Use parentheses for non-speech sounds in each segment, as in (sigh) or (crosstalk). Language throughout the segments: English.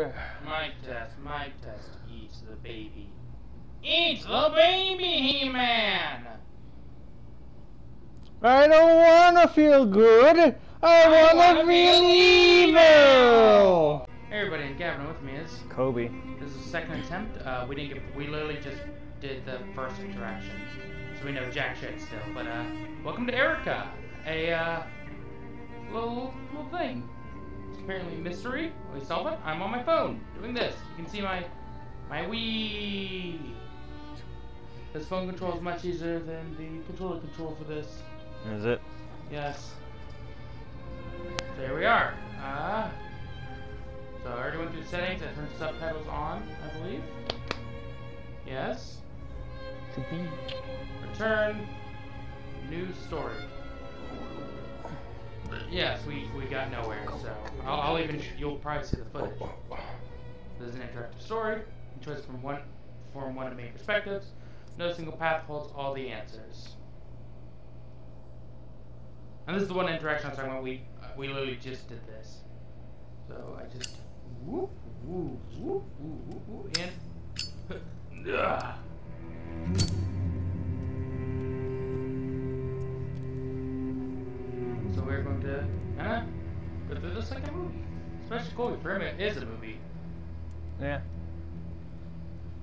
Mic test, mic test. Eat the baby. Eat the baby, He-Man! I don't wanna feel good. I, I wanna, wanna feel feel evil. Hey everybody, and Gavin with me is. Kobe. This is the second attempt. Uh, we didn't get, we literally just did the first interaction. So we know jack shit still. But, uh, welcome to Erica. A, uh, little, little thing. It's apparently a mystery. We solve it. I'm on my phone doing this. You can see my, my Wii. This phone control is much easier than the controller control for this. Is it? Yes. So here we are. Ah. so I already went through settings. I turned subtitles on, I believe. Yes. To be. Return. New story. Yes, we, we got nowhere, so I'll, I'll even you'll probably see the footage. This is an interactive story. You choose from one from one of main perspectives. No single path holds all the answers. And this is the one interaction I'm talking about. We we literally just did this. So I just whoop whoop whoop whoop whoop, whoop and (laughs) Ugh. So we're going to uh, go through the second movie. Especially Kobe Pyramid is a movie. Yeah.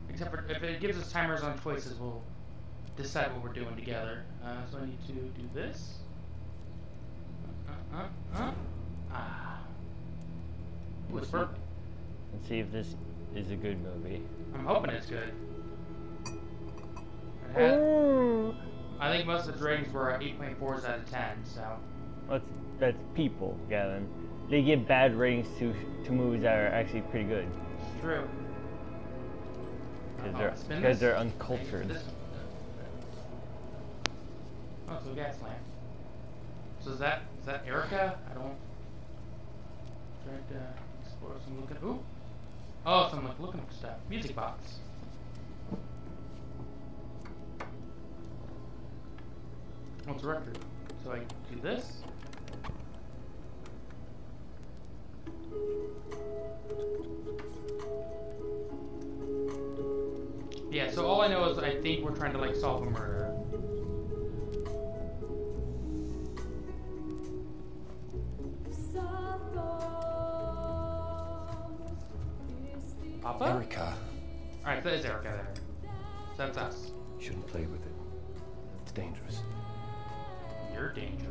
Except for if it gives us timers on choices, we'll decide what we're doing together. Uh, so I need to do this. Uh, uh, uh. Ah. Whisper. Let's see if this is a good movie. I'm hoping it's good. It had- I think most of the ratings were 8.4s out of 10, so. That's that's people, Gavin. They give bad ratings to to movies that are actually pretty good It's true. because Oh, they're because they're uncultured. Oh, it's a gas lamp. So is that is that Erica? I don't. Tried to explore some looking. Ooh. Oh, some like looking stuff. Music box. Oh, it's a record. So I do this. Yeah, so all I know is I think we're trying to like solve a murder. Papa? Erica, Alright, that is Erica there. So that's us. shouldn't play with it. It's dangerous. You're dangerous.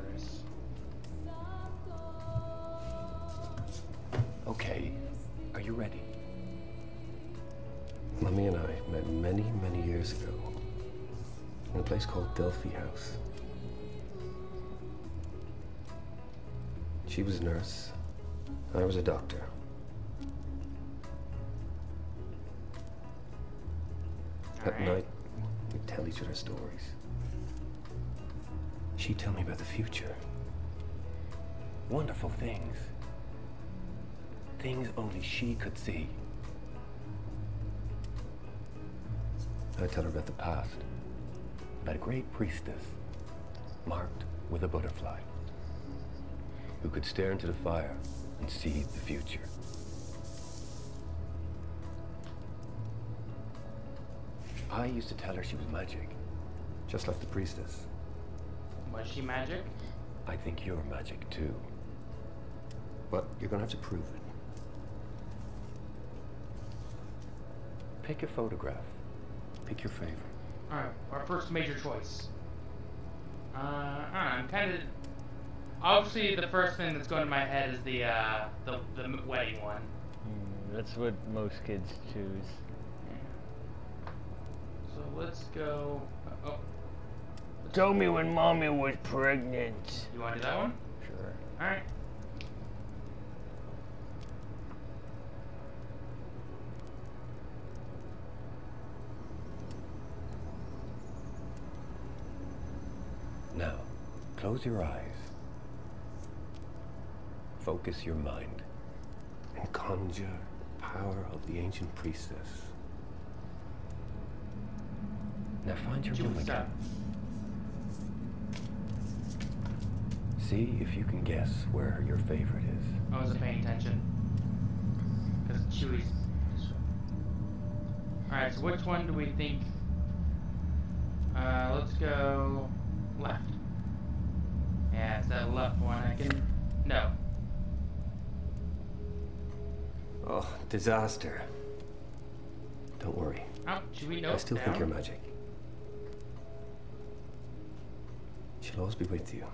Okay, are you ready? Mummy and I met many, many years ago in a place called Delphi House. She was a nurse. I was a doctor. At Alright. night, we'd tell each other stories. She'd tell me about the future. Wonderful things. Things only she could see. I'd tell her about the past. About a great priestess, marked with a butterfly, who could stare into the fire and see the future. I used to tell her she was magic, just like the priestess. Was she magic? I think you're magic too. But you're gonna have to prove it. Pick a photograph. Pick your favorite. Alright, our first major choice. Uh, I don't know, I'm kind of. Obviously, the first thing that's going to my head is the uh, the the m- wedding one. Mm, that's what most kids choose. Yeah. So let's go. Oh, let's Tell go- me when mommy was pregnant. You want to do that one? Sure. All right. Now, close your eyes. Focus your mind. And conjure the power of the ancient priestess. Now find your room again. See if you can guess where your favorite is. I wasn't paying attention. Because Chewie's. Alright, so which one do we think? Uh, let's go left. Yeah, it's that left one. I can. No. Oh, disaster. Don't worry. Oh, Chewie, no. I still down. think you're magic. She'll always be with you.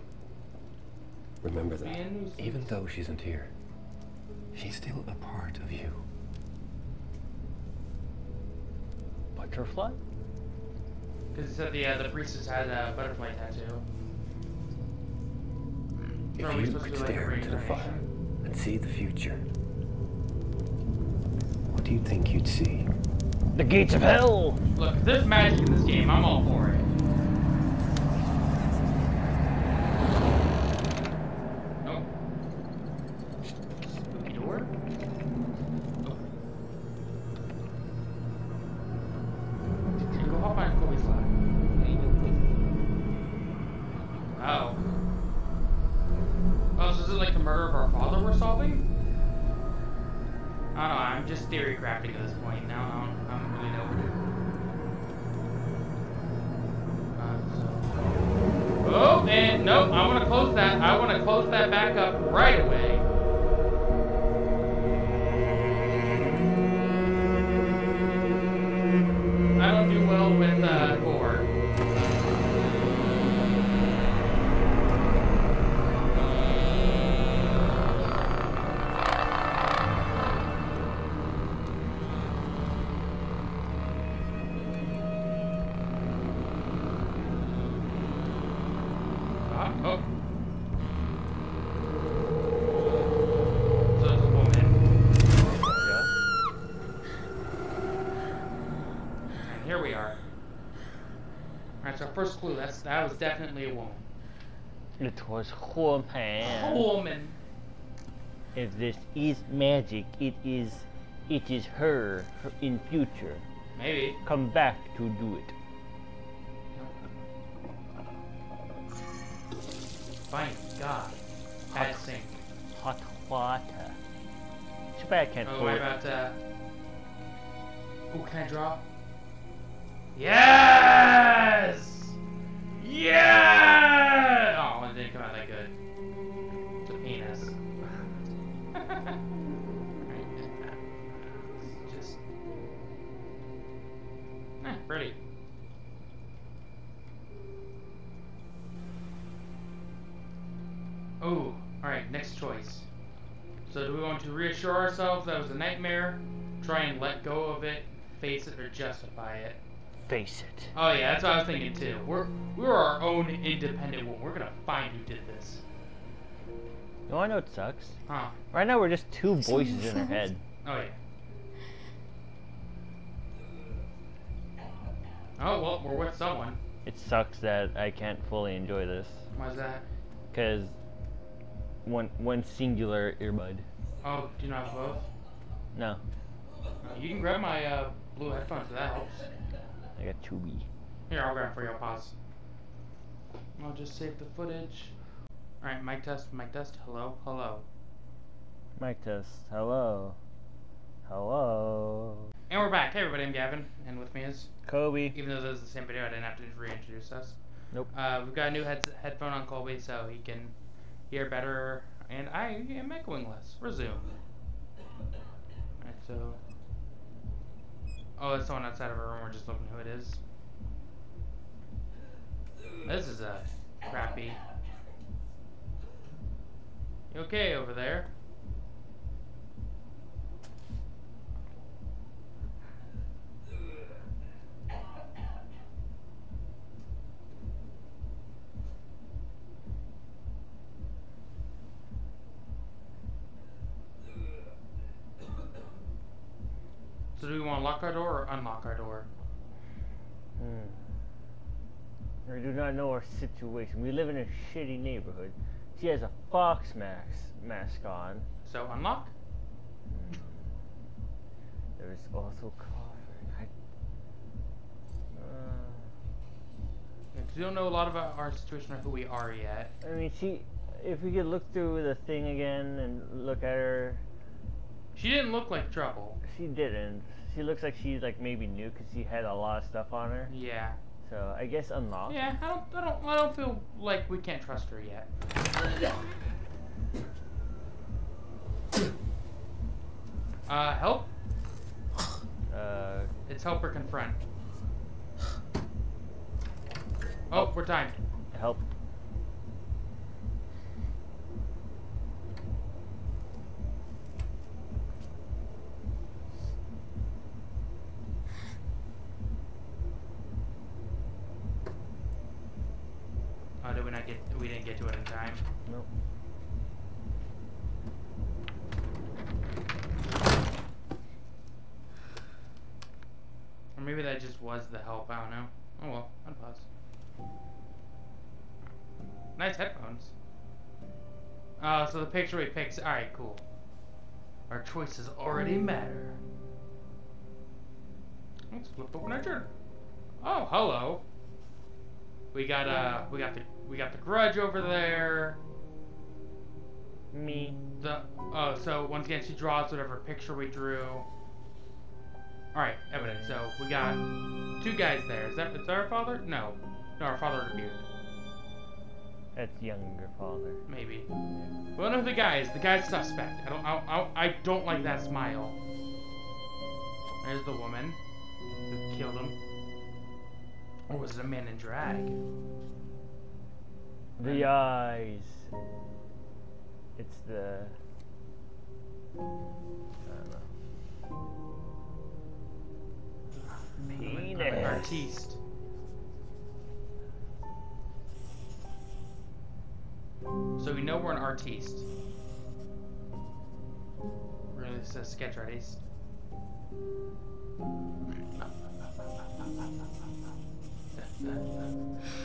Remember that. Be a nuisance. Even though she isn't here, she's still a part of you. Butterfly? Because it said the, uh, the priestess had a butterfly tattoo. If you could to do, like, a stare into the fire and see the future, what do you think you'd see? The gates of hell! Look, if there's magic in this game, I'm all for it. Father we're solving? I don't know, I'm just theory crafting at this point now. I don't, I don't really know what to do. Uh. Oh, and nope, I want to close that. I want to close that back up right that was definitely a woman. It was Huoman. A woman. If this is magic, it is it is her, her in future. Maybe. Come back to do it. Fine, God. Bad sync. Hot water. Too bad I can't Oh, what it. about uh Ooh, can I draw? It, or justify it? Face it. Oh yeah, that's what I was thinking too. We're we're our own independent one. We're gonna find who did this. You wanna know it sucks? Huh. Right now we're just two voices in our head. Oh yeah. Oh well, we're with someone. It sucks that I can't fully enjoy this. Why's that? Cause one one singular earbud. Oh, do you not have both? No. You can grab my uh, blue headphones if that helps. I got two B. Here, I'll grab for you. I'll pause. I'll just save the footage. Alright, mic test, mic test. Hello, hello. Mic test. Hello. Hello. And we're back. Hey everybody, I'm Gavin, and with me is, Kobe. even though this is the same video, I didn't have to reintroduce us. Nope. Uh, we've got a new heads headphone on Colby, so he can hear better, and I am echoing less. Resume. Alright, so. Oh, it's someone outside of our room. We're just looking who it is. This is a crappy. You okay over there? Do we want to lock our door or unlock our door? Hmm. We do not know our situation. We live in a shitty neighborhood. She has a fox mask mask on. So unlock? Hmm. There's also coffee. I, uh, we don't know a lot about our situation or who we are yet. I mean, she. If we could look through the thing again and look at her, She didn't look like trouble. She didn't. She looks like she's like maybe new because she had a lot of stuff on her. Yeah. So I guess unlocked. Yeah, I don't, I don't, I don't feel like we can't trust her yet. Uh, help? Uh, It's help or confront. Oh, we're timed. help. Oh, did we not get? We didn't get to it in time. Nope. Or maybe that just was the help. I don't know. Oh well, unpause. Nice headphones. Uh, so the picture we picked. All right, cool. Our choices already matter. Let's flip open our journal. Oh, hello. We got uh, we got the we got the grudge over there. Me. The oh, so once again she draws whatever picture we drew. All right, evidence. So we got two guys there. Is that is that our father? No, no, our father with a. That's younger father. Maybe. Well, no, the guy is the guy's suspect. I don't I, I, I don't like that smile. There's the woman who killed him. Or was it a man in drag? The eyes. It's the. I don't know. Penis. Artiste. So we know we're an artiste. Really, it's a sketch artist. (laughs)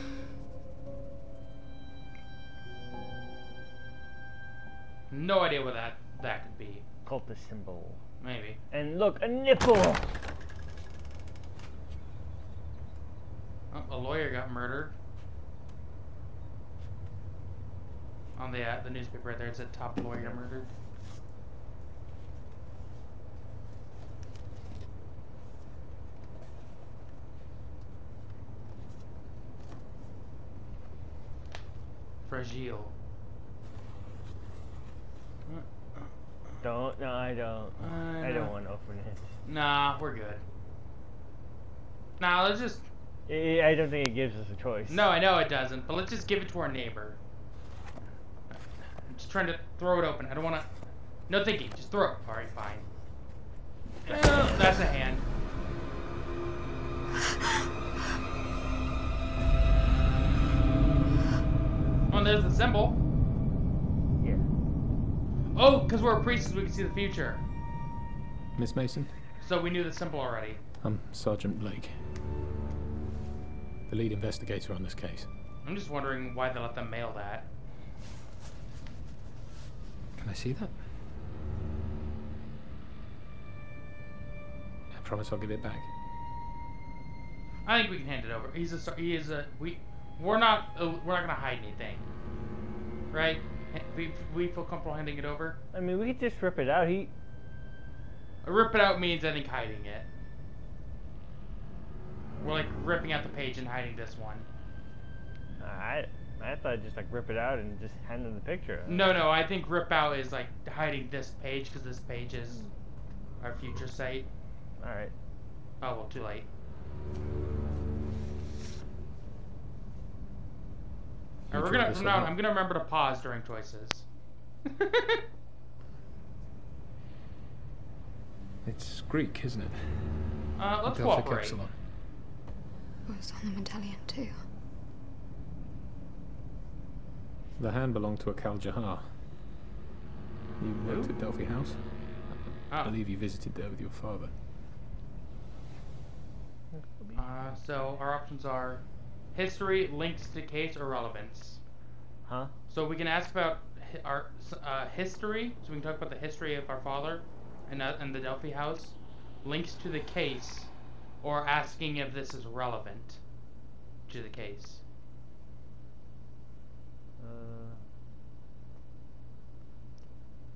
No idea what that that could be. Cultist symbol. Maybe. And look, a nipple! Oh, a lawyer got murdered. On the uh, the newspaper right there, it said top lawyer murdered. Fragile. Don't, no, I don't. Uh, I don't want to open it. Nah, we're good. Nah, let's just. I don't think it gives us a choice. No, I know it doesn't, but let's just give it to our neighbor. I'm just trying to throw it open. I don't want to. No thinking, just throw it. Alright, fine. Well, that's a hand. Oh, and there's the symbol. Oh, because we're priests, we can see the future. Miss Mason, So we knew the symbol already. I'm Sergeant Blake, the lead investigator on this case. I'm just wondering why they let them mail that. Can I see that? I promise I'll give it back. I think we can hand it over. He's a he is a we we're not uh, we're not gonna hide anything, right? Eh, we we feel comfortable handing it over. I mean, we could just rip it out. He. A rip it out means I think hiding it. We're like ripping out the page and hiding this one. I. I thought I'd just like rip it out and just hand him the picture. No, no, I think rip out is like hiding this page because this page is our future site. Alright. Oh well, too late. Alright, we're gonna draw this from now one on, up. I'm gonna remember to pause during choices. (laughs) It's Greek, isn't it? uh, let's Delta cooperate. Epsilon. was on the medallion too. The hand belonged to a Kal Jahar. You worked Who? at Delphi House? I Oh. believe you visited there with your father. Uh, so our options are history, links to case, or relevance. Huh? So we can ask about hi- our uh, history. So we can talk about the history of our father and uh, and the Delphi house, links to the case, or asking if this is relevant to the case. Uh,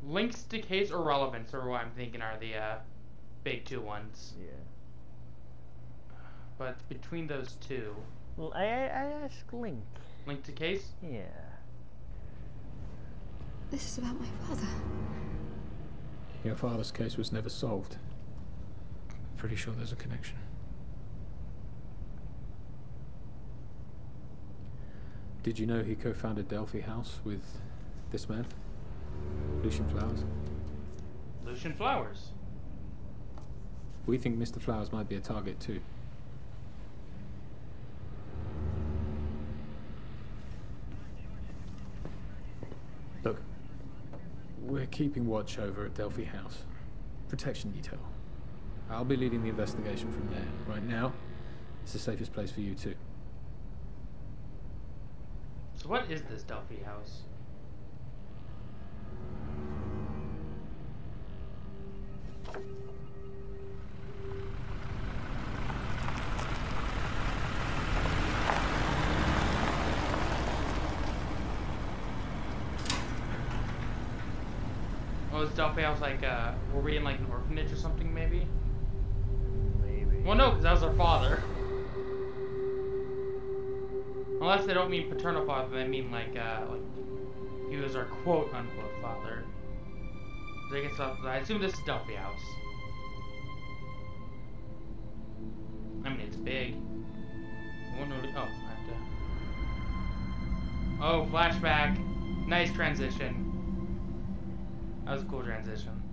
Links, decays, or relevance are what I'm thinking are the uh, big two ones. Yeah. But between those two, Well, I, I, I asked Link. link case? Yeah. This is about my father. Your father's case was never solved. Pretty sure there's a connection. Did you know he co-founded Delphi House with this man? Lucian Flowers? Lucian Flowers. We think Mr. Flowers might be a target too. Look, we're keeping watch over at Delphi House. Protection detail. I'll be leading the investigation from there. Right now, it's the safest place for you too. So what is this Delphi house? Is Delphi house like, uh, were we in like an orphanage or something maybe? Maybe. Well, no, because that was our father. Unless they don't mean paternal father, they mean like, uh, like he was our quote unquote father. So I guess I'll- assume this is Delphi House. I mean, it's big. I wonder what- oh, I have to. Oh, flashback. Nice transition. That was a cool transition.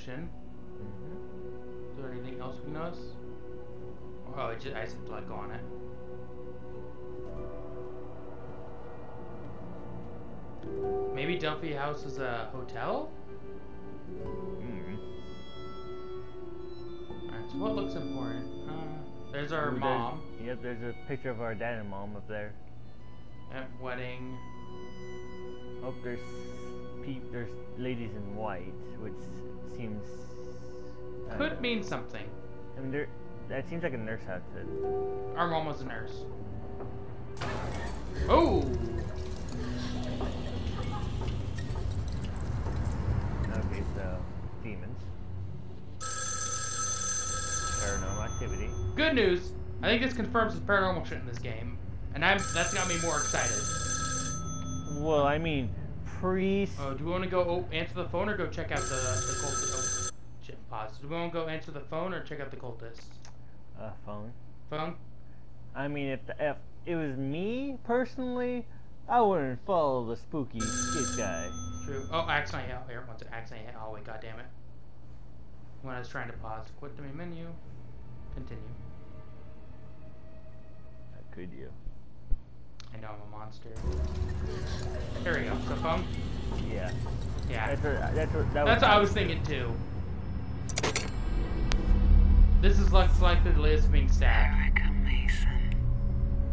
Lucian. Mhm. Is there anything else we notice? Oh, it just, I just let go on it. Maybe Dumpy House is a hotel? Mhm. Alright, so what looks important? Uh, there's our Ooh, there's- mom Yep, there's a picture of our dad and mom up there. at wedding. Oh, there's there's ladies in white, which seems. Don't Could mean something. I mean, there. That seems like a nurse outfit. Our mom was a nurse. Oh! Okay, so demons. Paranormal activity. Good news! I think this confirms the paranormal shit in this game. And I'm that's got me more excited. Well, I mean, priest. Oh, do we want to go oh, answer the phone or go check out the the cultist? Oh, shit, pause. Do we want to go answer the phone or check out the cultist? Uh, phone. Phone? I mean, if, the, if it was me personally, I wouldn't follow the spooky skit guy. True. Oh, accidentally hit. Here, once accidentally hit. Oh wait, god damn it. When I was trying to pause, quit the main menu. Continue. How could you? I know I'm a monster. There we go. So phone. Yeah. Yeah. That's what. That's what. That That's what I was thinking too. This is less likely to Liz being stabbed. Erica Mason.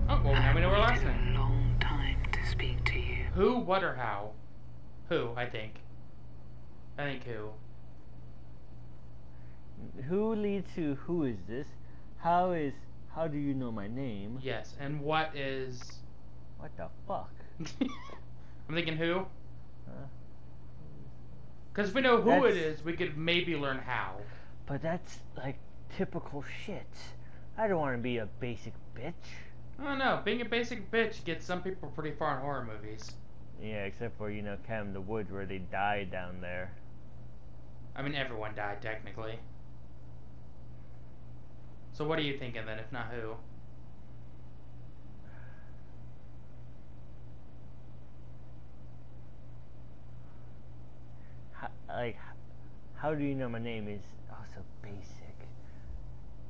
Oh, well, now we know her last I've waited name. a long time to speak to you. Who, what, or how? Who, I think. I think who. Who leads to who is this? How is? How do you know my name? Yes, and what is. What the fuck? (laughs) I'm thinking who? Huh? Because if we know who it That's- is, we could maybe learn how. But that's like typical shit. I don't want to be a basic bitch. I don't know. Being a basic bitch gets some people pretty far in horror movies. Yeah, except for, you know, Cabin the Woods where they died down there. I mean, everyone died technically. So what are you thinking then, if not who? How, like, how do you know my name is also basic?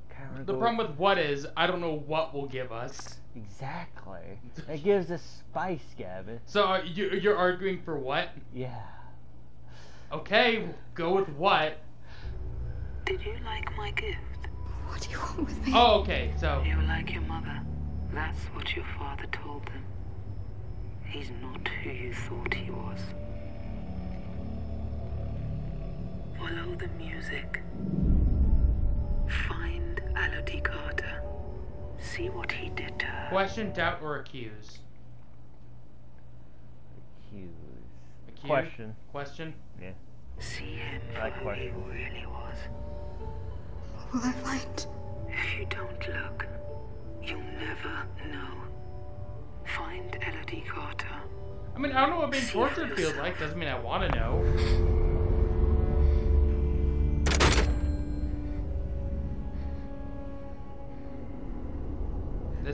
Kinda The problem with what is, I don't know what will give us. Exactly. It gives us spice, Gavin. So uh, you, you're arguing for what? Yeah. Okay, go with what? Did you like my gift? What do you want with me? Oh, okay. So You were like your mother. That's what your father told them. He's not who you thought he was. Follow the music. Find Elodie Carter. See what he did to her. question, doubt, or accuse? Accuse. Accuse? Question. Question. Yeah. See him for Like who question. he really was. What will I find? If you don't look, you'll never know. Find Elodie Carter. I mean, I don't know what being tortured feels like. Doesn't mean I want to know.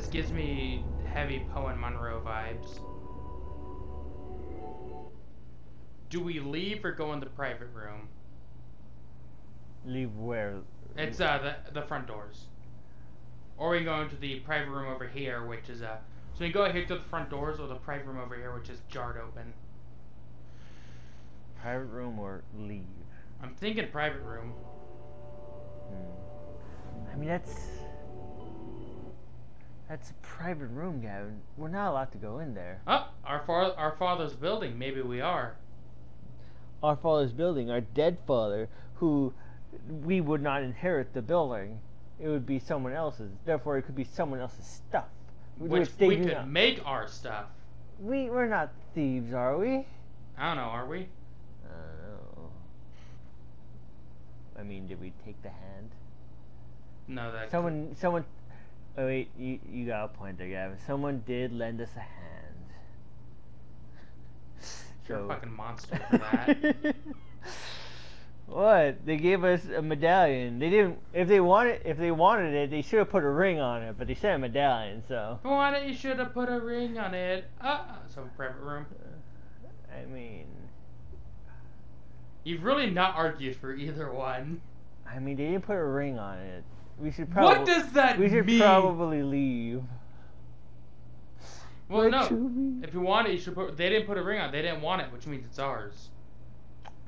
This gives me heavy Poe and Monroe vibes. Do we leave or go in the private room? Leave where? It's uh the the front doors. Or we go into the private room over here, which is uh so we go here to the front doors or the private room over here, which is jarred open. Private room or leave? I'm thinking private room. Hmm. I mean, that's. That's a private room, Gavin. We're not allowed to go in there. Oh, our fa- our father's building. Maybe we are. Our father's building, our dead father, who we would not inherit the building. It would be someone else's. Therefore, it could be someone else's stuff. Which they we could not- make our stuff. We we're not thieves, are we? I don't know. Are we? I don't know. I mean, did we take the hand? No, that. Someone, someone. Oh wait, you you got a point there, Gavin. Someone did lend us a hand. (laughs) You're a fucking monster for (laughs) that. what? They gave us a medallion. They didn't. If they wanted, if they wanted it, they should have put a ring on it. But they said a medallion, so. Why don't you should have put a ring on it? Uh, some private room. I mean, You've really not argued for either one. I mean, they didn't put a ring on it. We should probably. what does that We should mean? probably leave. well, no. If you want it, you should put. They didn't put a ring on. They didn't want it, which means it's ours.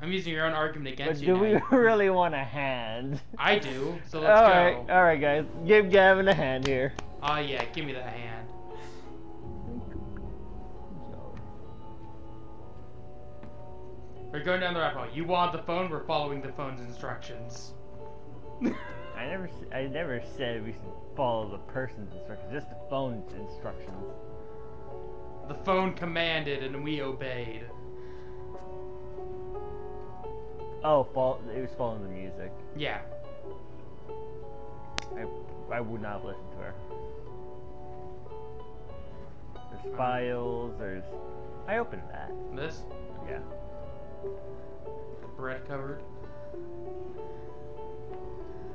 I'm using your own argument But against do you. we now. (laughs) really want a hand? I do. So let's all go. right, all right, guys. Give Gavin a hand here. Oh yeah, give me that hand. We're going down the rabbit hole. You want the phone? We're following the phone's instructions. (laughs) I never, s- I never said we should follow the person's instructions, just the phone's instructions. the phone commanded and we obeyed. Oh, fall, it was following the music. Yeah. I, I would not listen to her. There's files. There's. I opened that. This Yeah. bread covered.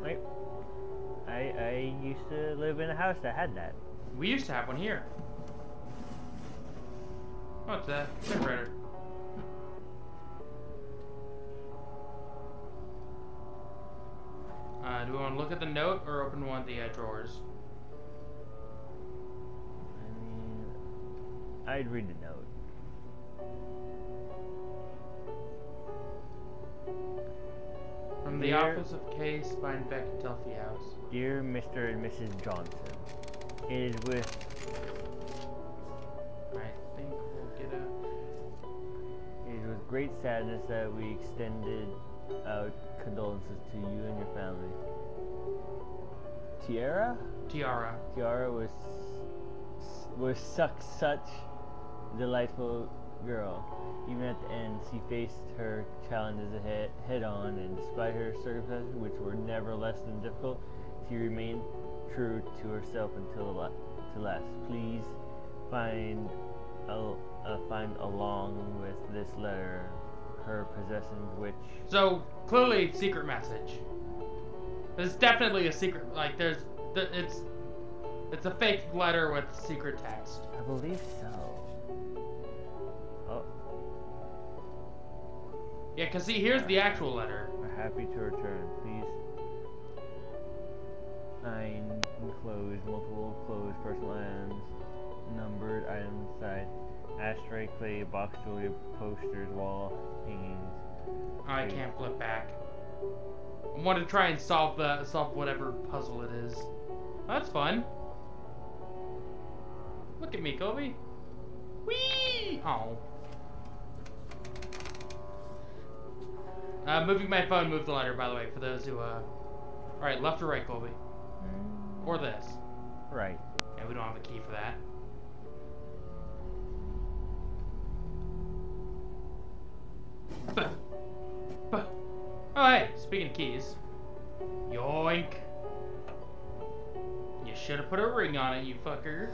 Wait. I I used to live in a house that had that. We used to have one here. Oh, it's a typewriter. Uh, do we want to look at the note or open one of the uh, drawers? I mean, I'd read the note. The Dear- office of K. Steinbeck, Delphi House. Dear Mr. and Mrs. Johnson, it is with I think we'll get a. it is with great sadness that we extended our condolences to you and your family. Tiara? Tiara. Tiara was was such such delightful girl. Even at the end, she faced her challenges ahead head on, and despite her circumstances, which were never less than difficult, she remained true to herself until the la- Celeste. Please find a, uh, find along with this letter her possessions which So clearly, secret message. There's definitely a secret. Like there's, it's, it's a fake letter with secret text. I believe so. Yeah, cause see, here's the actual letter. happy to return. Please find enclosed multiple closed personal items, numbered items inside, ashtray, clay, box jewelry, posters, wall hangings. I can't flip back. I want to try and solve the solve whatever puzzle it is. Oh, that's fun. Look at me, Kobe. Whee! Oh. Uh, moving my phone moved the letter, by the way, for those who, uh... Alright, left or right, Colby? Or this? Right. Yeah, we don't have a key for that. Buh. (laughs) Buh. Oh, hey, speaking of keys. Yoink. You should have put a ring on it, you fucker.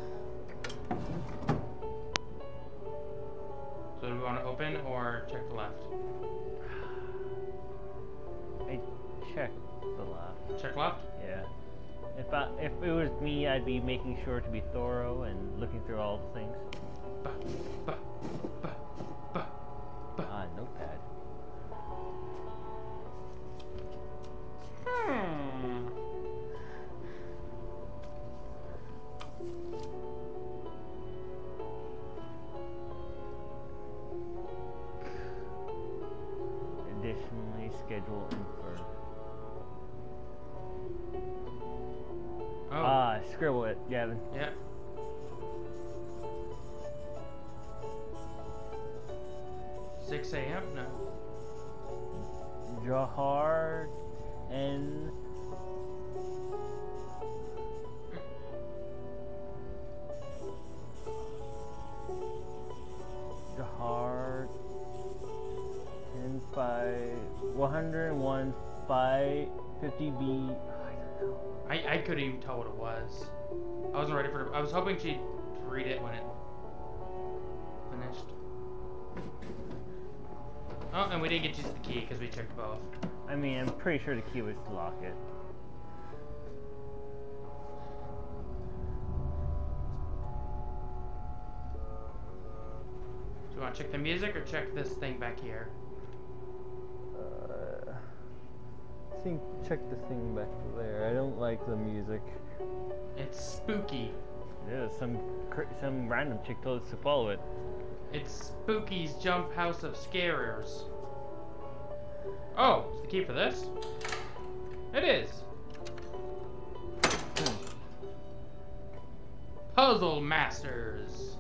So do we want to open or check the left? I checked the left. Check left? Yeah. If I, if it was me, I'd be making sure to be thorough and looking through all the things. Buh, buh, buh, one hundred and one five fifty B. I don't know. I, I couldn't even tell what it was. I wasn't ready for it. I was hoping she'd read it when it finished. Oh, and we didn't get to use the key because we checked both. I mean, I'm pretty sure the key was to lock it. Do you want to check the music or check this thing back here? Uh, I think check the thing back there. I don't like the music. It's spooky. Yeah, some some random chick told us to follow it. It's Spooky's Jump House of Scarers. Oh, it's the key for this? It is. Hmm. Puzzle Masters.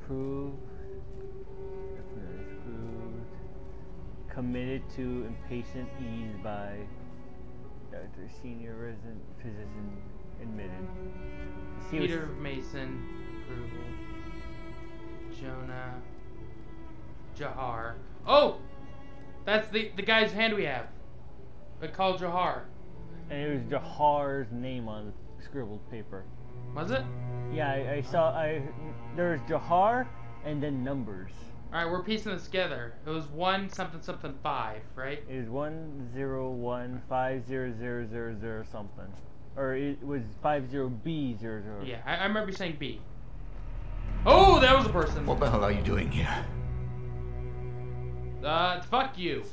Approved. Approved. Committed to impatient ease by Dr. Senior Resident Physician admitted. See Peter Mason. Approval. Jonah. Jahar. Oh! That's the the guy's hand we have. They called Jahar. and it was Jahar's name on the scribbled paper. Was it? Yeah, I, I saw. I there's Jahar and then numbers. Alright, we're piecing this together. It was one something something five, right? It was one zero one five zero zero zero zero something, or it was five zero B zero zero. Yeah, I, I remember you saying B. Oh, that was a person. What the hell are you doing here? Uh, fuck you.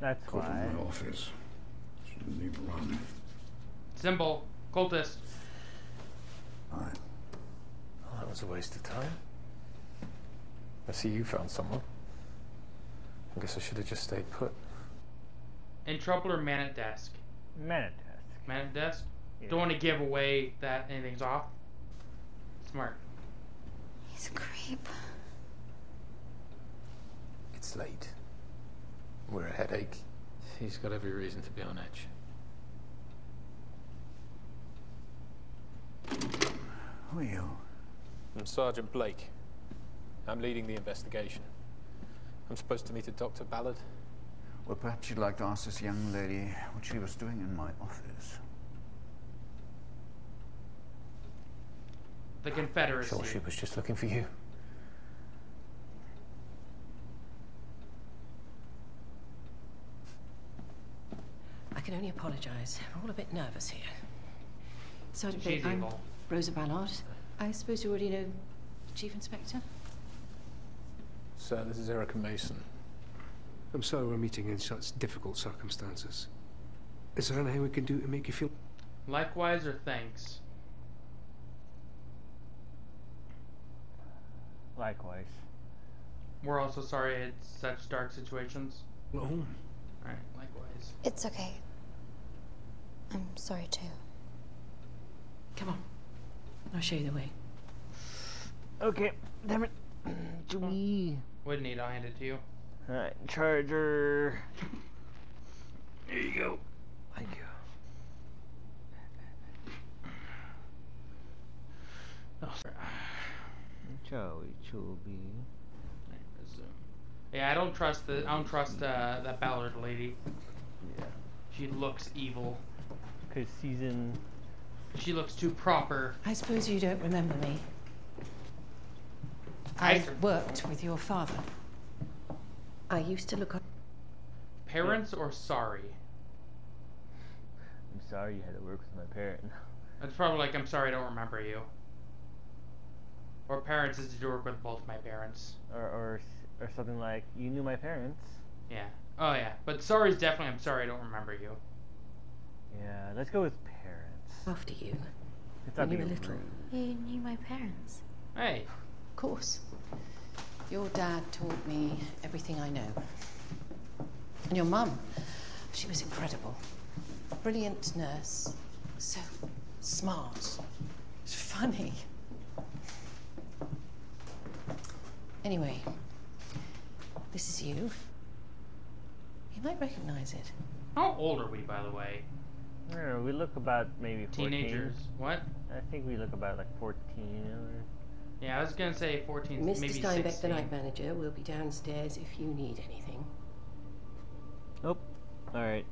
That's Go to why. my office. Shouldn't need. Symbol. Cultist. Fine. Well, that was a waste of time. I see you found someone. I guess I should have just stayed put. In trouble or man at desk? Man at desk. Man at desk? Yeah. Don't want to give away that anything's off. Smart. He's a creep. It's late. We're a headache. He's got every reason to be on edge. Who are you? I'm Sergeant Blake. I'm leading the investigation. I'm supposed to meet a Dr. Ballard. Well, perhaps you'd like to ask this young lady what she was doing in my office. The Confederacy. Sure, she was just looking for you. I can only apologise. We're all a bit nervous here. Sergeant She's Blake, I'm evil. Rosa Ballard. I suppose you already know the Chief Inspector? Sir, this is Erica Mason. I'm sorry we're meeting in such difficult circumstances. Is there anything we can do to make you feel... Likewise or thanks? Likewise. We're also sorry it's such dark situations. at home? Alright, likewise. It's okay. I'm sorry too. Come on. I'll show you the way. Okay, damn it. Chewie. Wouldn't need, I'll hand it to you. Alright, charger. There you go. Thank you. Oh, Joey Chubby. Yeah, I don't trust the I don't trust uh, that Ballard lady. Yeah. She looks evil. Cause season. She looks too proper. I suppose you don't remember me. I I worked with your father. I used to look up. Parents or sorry? I'm sorry you had to work with my parent. It's probably like I'm sorry I don't remember you. Or parents is to work with both my parents. Or or or something like you knew my parents. Yeah. Oh yeah. But sorry is definitely I'm sorry I don't remember you. Yeah, let's go with parents. After you. It's When not you were little. rude. You knew my parents. Hey. Of course. Your dad taught me everything I know. And your mum, she was incredible. Brilliant nurse. So smart. Funny. Anyway, this is you. You might recognize it. How old are we by the way? I don't we look about maybe 14. Teenagers. What? I think we look about like 14 or. Yeah, I was gonna say 14, Mr. maybe Steinbeck, 16. the night manager, will be downstairs if you need anything. Oh, alright.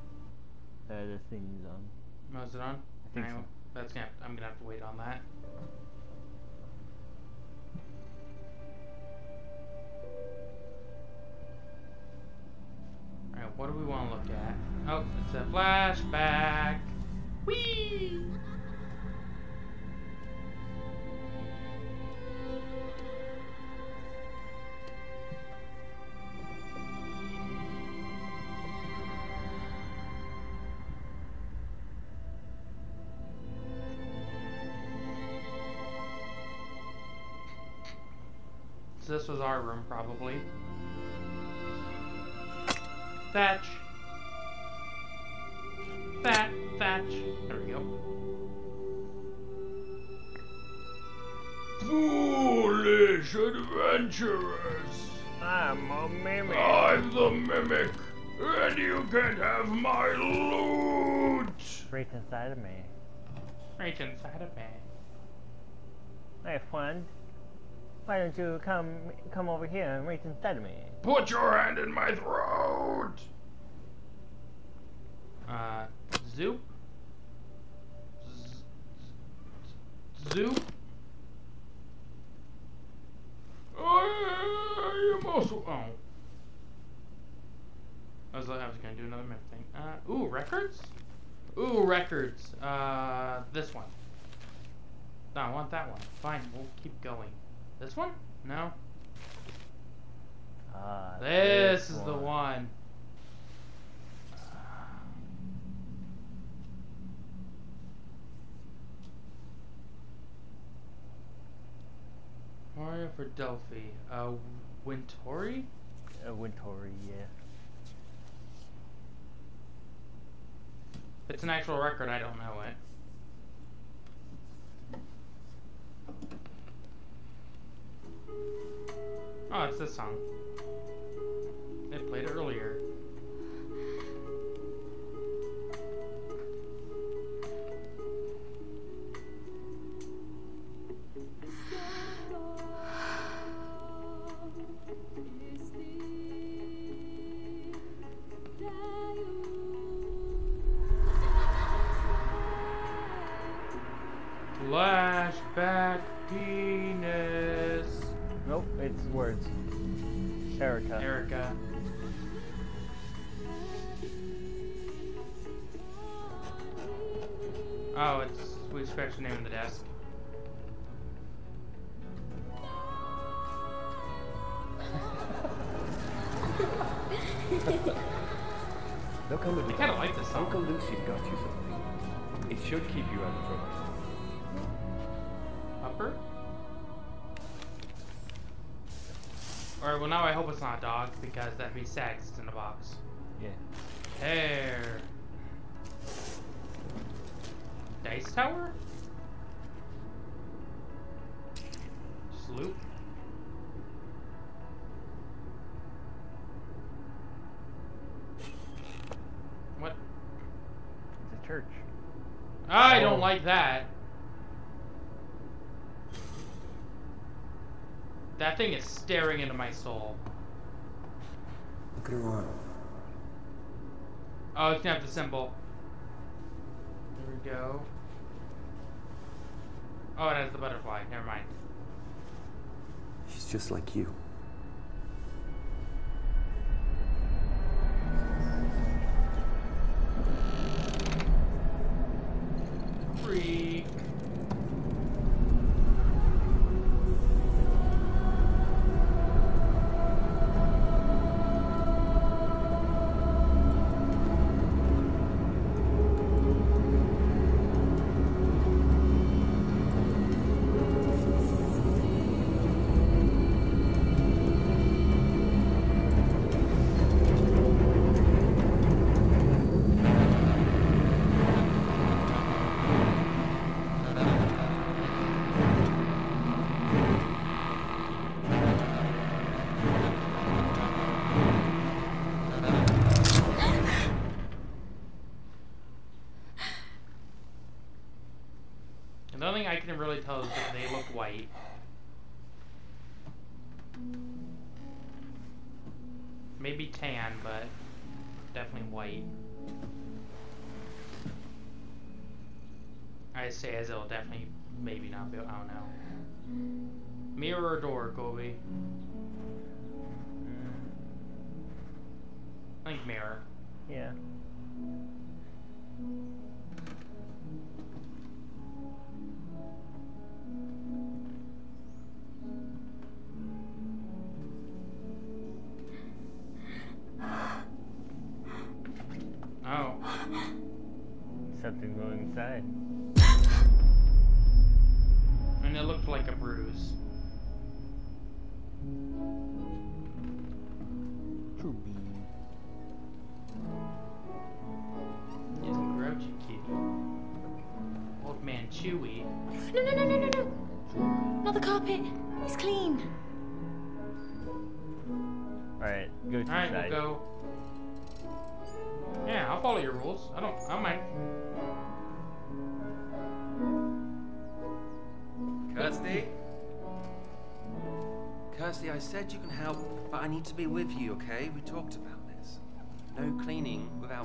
Uh, the thing's on. Oh, is it on? I think Alright, so. That's gonna. I'm gonna have to wait on that. Alright, what do we want to look at? Oh, it's a flashback. Whee! So this was our room, probably. Thatch. That, thatch. There we go. Foolish adventurers! I'm a mimic. I'm the mimic, and you can't have my loot! Right inside of me. Right inside of me. Hey, friend. Why don't you come come over here and right inside of me? Put your hand in my throat! Uh, Zoop? Z- Zoop? I am also. Oh. I was, I was gonna do another myth thing. Uh, ooh, records? Ooh, records. Uh, this one. No, I want that one. Fine, we'll keep going. This one? No? Ah, This is the one. Aria for Delphi. Uh, Wintory? A Wintory, yeah. It's an actual record, I don't know it. Oh, it's this song. They played it earlier. We scratched the name on the desk. Look how Lucy. I kinda like this song. Uncle Lucy's got you something. It should keep you out of trouble. Upper? Alright, well now I hope it's not a dog, because that'd be sad it's in a box. Yeah. Hair. Dice tower? Sloop? What? It's a church. I Oh. don't like that. That thing is staring into my soul. Look at her arm. Oh, it's gonna have the symbol. There we go. Oh, it has the butterfly. Never mind. Just like you. Really they look white. Maybe tan, but definitely white. I say as it'll definitely, maybe not be. I don't know. Mirror or door, Colby? I think mirror. Yeah.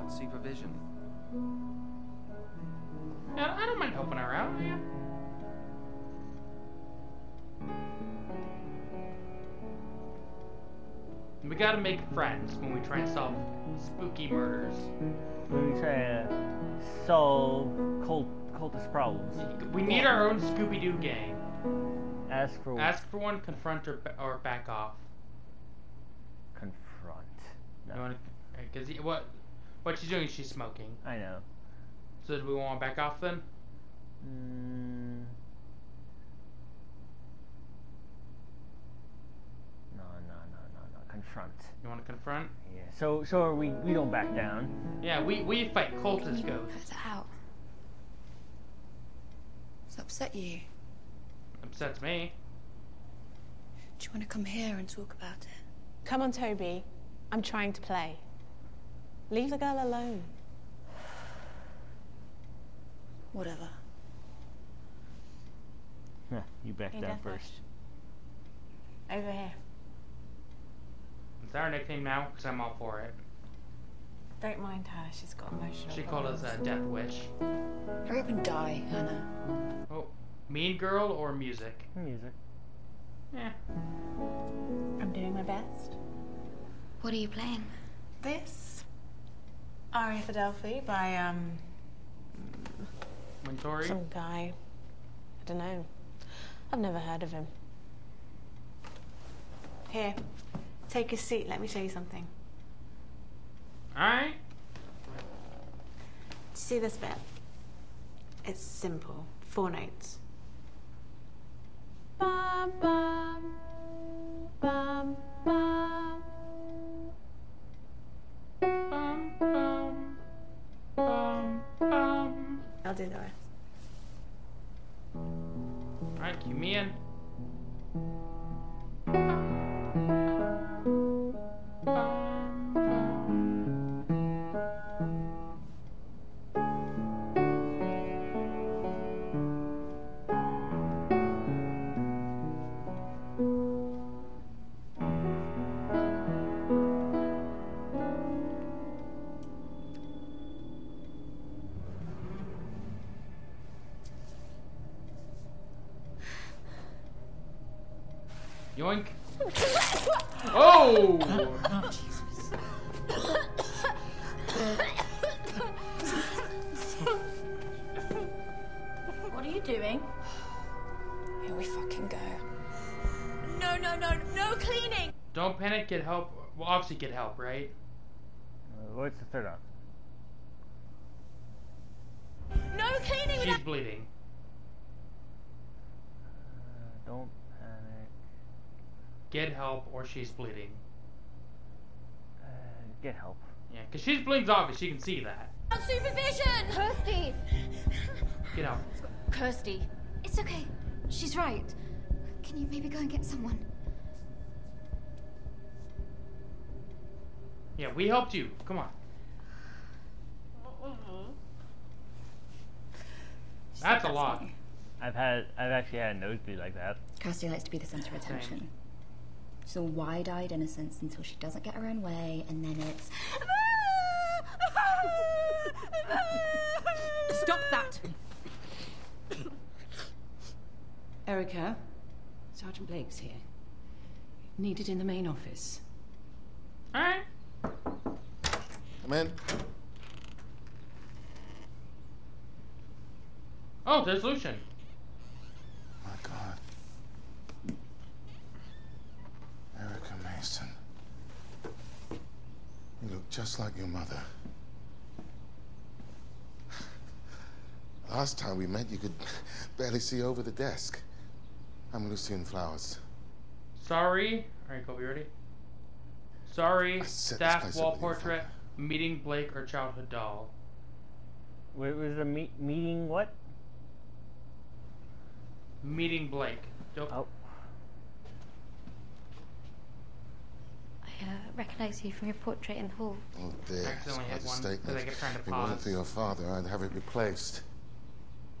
Without supervision. Yeah, I don't mind helping her out. Yeah. We gotta make friends when we try and solve spooky murders. When we try to solve cult cultist problems. We need our own Scooby Doo gang. Ask for Ask for one, confront, or, or back off. confront. You wanna, because what what she's doing is she's smoking. I know. So do we want to back off then? Mm. No, no, no, no, no. confront. You want to confront? Yeah. So so are we we don't back down. Yeah, we we fight cultist ghosts. Cut it out. Does that upset you? Upsets me. Do you want to come here and talk about it? Come on, Toby. I'm trying to play. Leave the girl alone. Whatever. Huh, you back Hey, down first. Over here. Is that our nickname now? Because I'm all for it. Don't mind her. She's got emotional. She called us a death wish. Hurry up and die, Hannah. Oh, mean girl or music? Music. Yeah. I'm doing my best. What are you playing? This Aria for Delphi by um Montori? some guy. I don't know. I've never heard of him. Here, take a seat. Let me show you something. Alright. See this bit? It's simple. Four notes. Bum, bum, bum. Bum, I'll do the rest. Alright, cue me in. She's bleeding. Uh, get help. Yeah, because she's bleeding's obvious. She can see that. Supervision! Kirsty! Get out. Kirsty, it's okay. She's right. Can you maybe go and get someone? Yeah, we helped you. Come on. That's a lot. I've had I've actually had a nosebleed like that. Kirsty likes to be the centre of attention. She's all wide-eyed innocence until she doesn't get her own way, and then it's (laughs) Stop that! Erica, Sergeant Blake's here. Needed in the main office. Alright. Come in. Oh, there's Lucian. My God. Erica Mason. You look just like your mother. Last time we met, you could barely see over the desk. I'm Lucian Flowers. Sorry. Alright, Kobe, ready? Sorry, set staff wall up with your portrait, meeting Blake or childhood doll. Wait, was the meet meeting what? Meeting Blake. Don't- Oh. I uh, recognise you from your portrait in the hall. Oh dear. Accidentally Quite a one, statement. 'cause I kept trying to If it wasn't for your father, I'd have it replaced.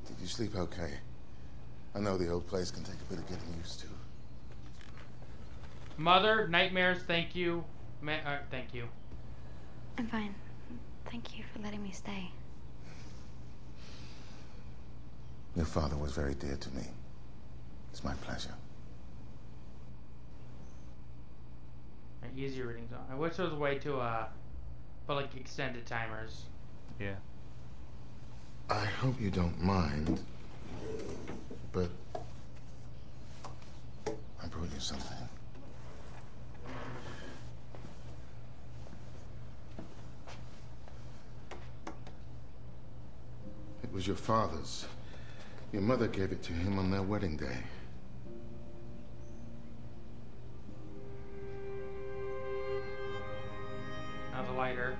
Did you sleep okay? I know the old place can take a bit of getting used to. Mother, nightmares, thank you. Ma- uh, thank you. I'm fine. Thank you for letting me stay. Your father was very dear to me. It's my pleasure. Alright, Easier readings. On. I wish there was a way to, uh, put like extended timers. Yeah. I hope you don't mind, but I brought you something. It was your father's. Your mother gave it to him on their wedding day. Lighter.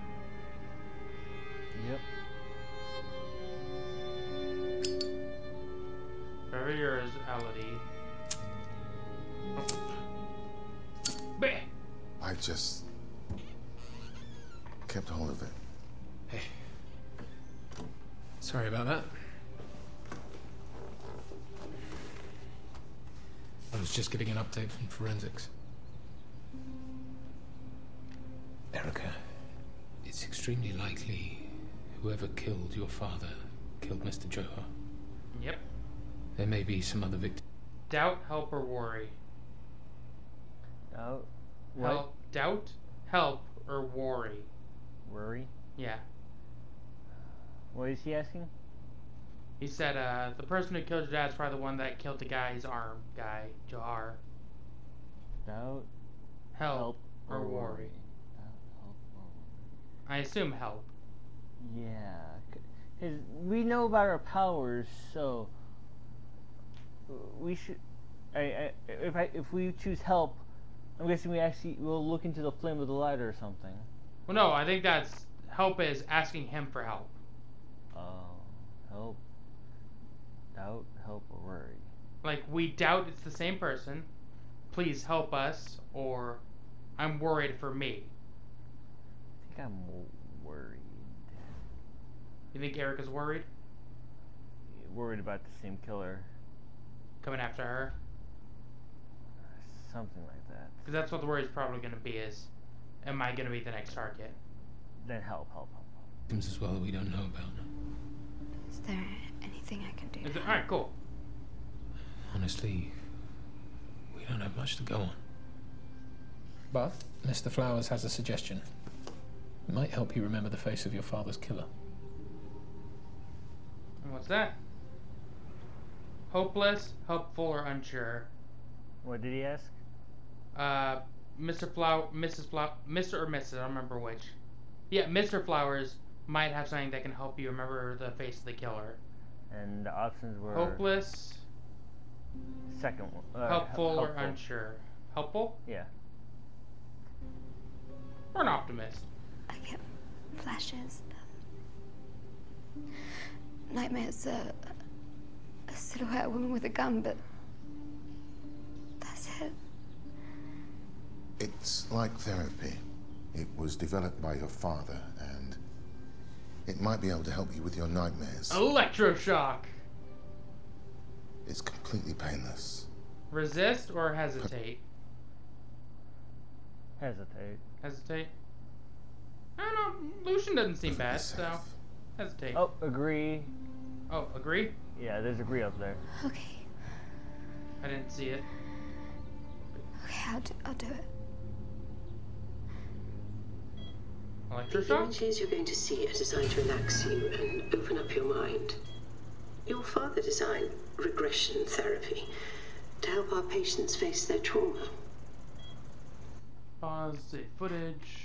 Yep. Forever yours, Elodie. Bah! I just kept hold of it. Hey. Sorry about that. I was just getting an update from forensics. Extremely likely whoever killed your father killed Mr. Johar. Yep. There may be some other victims. Doubt, help, or worry. Doubt. What? Help, doubt, help, or worry. Worry. Yeah. What is he asking? He said, uh, the person who killed your dad is probably the one that killed the guy's arm guy, Johar. Doubt. Help, or, worry. I assume help. Yeah. 'cause we know about our powers, so we should. I, I if I if we choose help, I'm guessing we actually will look into the flame of the lighter or something. Well, no, I think that's help is asking him for help. Oh, help. Doubt, help, or worry. Like, we doubt it's the same person. Please help us, or I'm worried for me. I think I'm worried. You think Erica's worried? Worried about the same killer. Coming after her? Something like that. Because that's what the worry's probably going to be is, am I going to be the next target? Then help, help, help. Victims as well that we don't know about. Is there anything I can do? Is it, alright, cool. Honestly, we don't have much to go on. But Mr. Flowers has a suggestion. It might help you remember the face of your father's killer. And what's that? Hopeless, hopeful, or unsure. What did he ask? Uh, Mr. Flower, Mrs. Flower, Mr. or Mrs. I don't remember which. Yeah, Mr. Flowers might have something that can help you remember the face of the killer. And the options were Hopeless, second one. Uh, helpful, hel- or unsure. Helpful? Yeah. Or an optimist? I get flashes. Nightmares. A, a silhouette woman with a gun, but that's it. It's like therapy. It was developed by your father, and it might be able to help you with your nightmares. Electroshock. It's completely painless. Resist or hesitate? Hesitate. Hesitate. I don't know. Lucian doesn't seem bad, so hesitate. Oh, agree. Oh, agree? Yeah, there's agree up there. Okay. I didn't see it. Okay, I'll do, I'll do it. The Electroshock? images you're going to see are designed to relax you and open up your mind. Your father designed regression therapy to help our patients face their trauma. Pause, save footage.